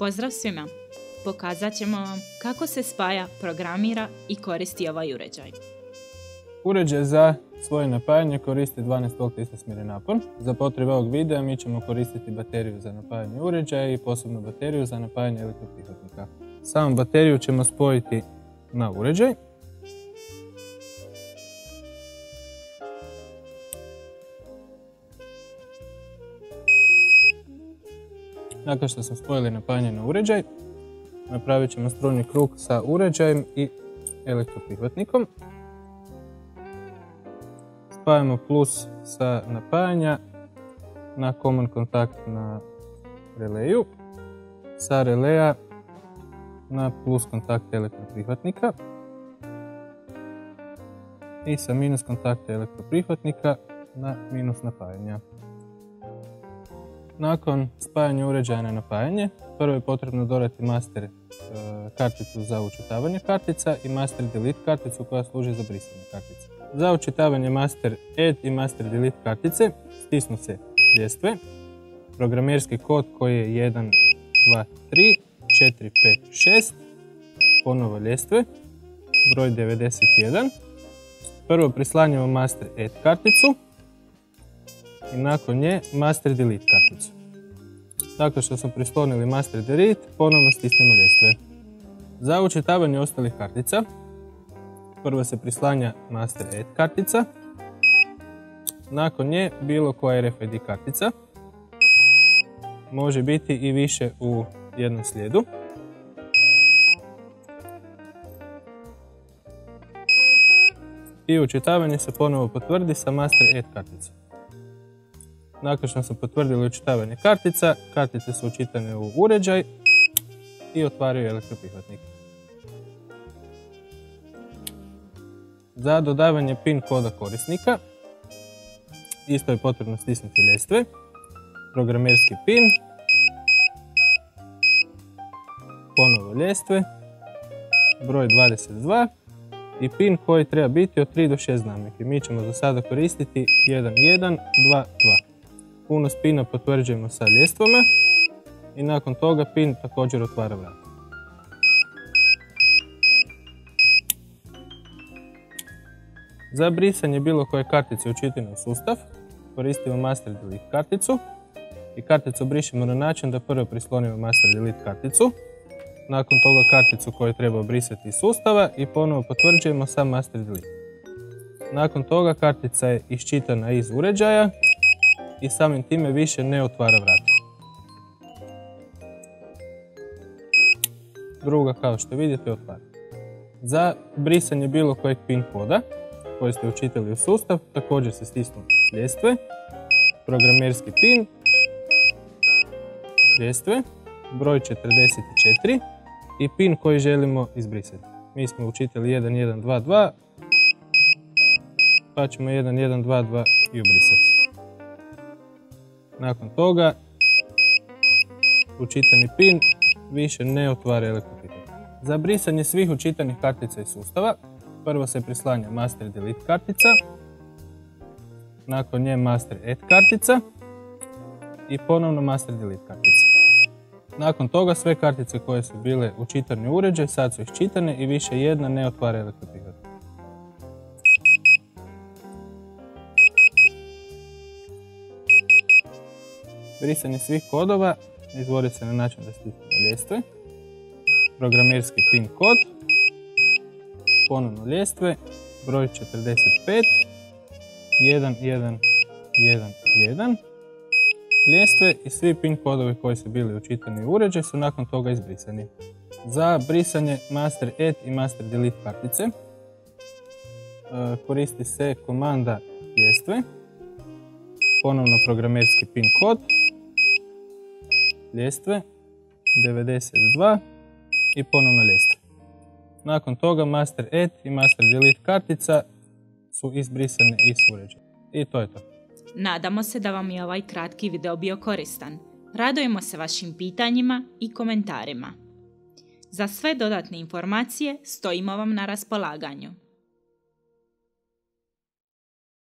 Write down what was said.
Pozdrav svima! Pokazat ćemo vam kako se spaja, programira i koristi ovaj uređaj. Uređaj za svoje napajanje koristi 12 v istomjerni napon. Za potrebe ovog videa mi ćemo koristiti bateriju za napajanje uređaja i posebnu bateriju za napajanje elektroprihvatnika. Samu bateriju ćemo spojiti na uređaj. Nakon što smo spojili napajanje na uređaj, napravit ćemo strujni krug sa uređajem i elektroprihvatnikom. Spajamo plus sa napajanja na common kontakt na releju, sa releja na plus kontakt elektroprihvatnika i sa minus kontakta elektroprihvatnika na minus napajanja. Nakon spajanja uređaja na napajanje, prvo je potrebno dodati master e, karticu za učitavanje kartica i master delete karticu koja služi za brisanje kartice. Za učitavanje master add i master delete kartice stisnu se ljestve, programerski kod koji je 1, 2, 3, 4, 5, 6, ponovo ljestve, broj 91. Prvo prislanjamo master add karticu, i nakon nje master delete karticu. Tako što smo prislonili master delete, ponovno stisnemo ljestve. Za učitavanje ostalih kartica, prvo se prislanja master add kartica, nakon nje bilo koja RFID kartica, može biti i više u jednom slijedu. I učitavanje se ponovo potvrdi sa master add karticom. Nakon smo potvrdili učitavanje kartica, kartice su učitane u uređaj i otvaraju elektroprihvatnik. Za dodavanje PIN koda korisnika isto je potrebno stisnuti ljestve, programerski PIN, ponovo ljestve, broj 22 i PIN koji treba biti od 3 do 6 znamenke. Mi ćemo za sada koristiti 1122 puno spina potvrđujemo sa ljestvama i nakon toga pin također otvara vrata. Za brisanje bilo koje kartice u sustav koristimo Master Delete karticu i karticu brišemo na način da prvo prislonimo Master Delete karticu, nakon toga karticu koju treba brisati iz sustava i ponovo potvrđujemo sa Master Delete. Nakon toga kartica je iščitana iz uređaja i samim time više ne otvara vrata. Druga kao što vidite otvara. Za brisanje bilo kojeg pin koda koji ste učitali u sustav također se stisnu ljestve, programerski pin, ljestve, broj 44 i pin koji želimo izbrisati. Mi smo učitali 1122 pa ćemo 1122 i obrisati. Nakon toga učitani pin više ne otvara elektroprihvatnik. Za brisanje svih učitanih kartica iz sustava prvo se prislanja master delete kartica, nakon nje master add kartica i ponovno master delete kartica. Nakon toga sve kartice koje su bile u uređaj sad su iščitane i više jedna ne otvara elektroprihvatnik. Brisanje svih kodova. Izvodi se na način da stisnemo ljestve, programerski pin kod, ponovno ljestve, broj 45, 1111, ljestve i svi pin kodovi koji su bili učitani u uređaj su nakon toga izbrisani. Za brisanje master add i master delete kartice e, koristi se komanda ljestve, ponovno programerski pin kod, ljestve, 92 i ponovno ljestve. Nakon toga Master Add i Master Delete kartica su izbrisane iz uređaja. I to je to. Nadamo se da vam je ovaj kratki video bio koristan. Radujemo se vašim pitanjima i komentarima. Za sve dodatne informacije stojimo vam na raspolaganju.